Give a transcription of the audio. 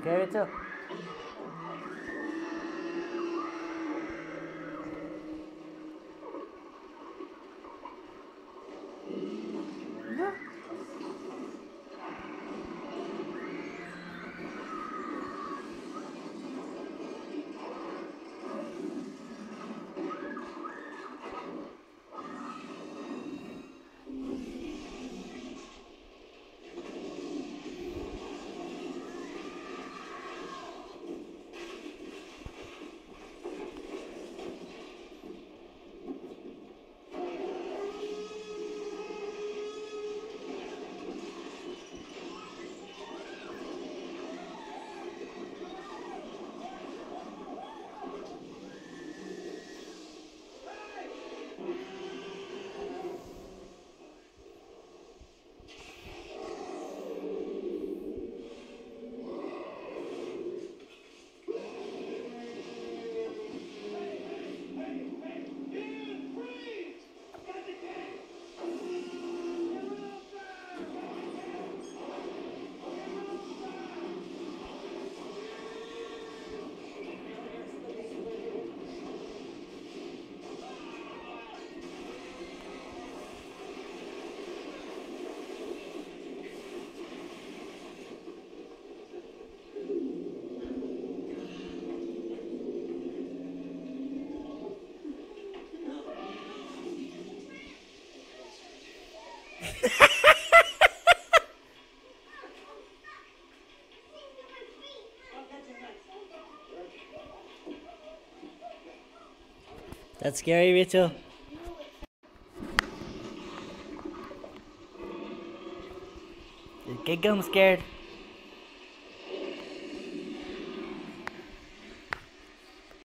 Okay, That's scary, Rachel. Get gum scared.